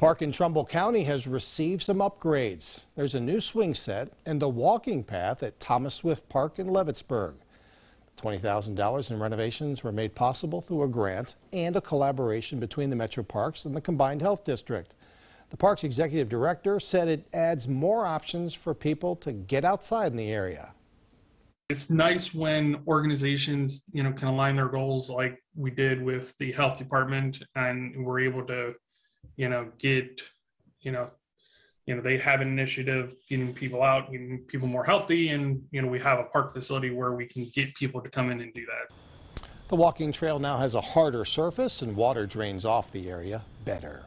Park in Trumbull County has received some upgrades. There's a new swing set and a walking path at Thomas Swift Park in Leavittsburg. $20,000 in renovations were made possible through a grant and a collaboration between the Metro Parks and the Combined Health District. The park's executive director said it adds more options for people to get outside in the area. It's nice when organizations, you know, can align their goals like we did with the health department and we're able to, you know, get, you know, you know, they have an initiative getting people out, getting people more healthy, and you know, we have a park facility where we can get people to come in and do that. The walking trail now has a harder surface and water drains off the area better.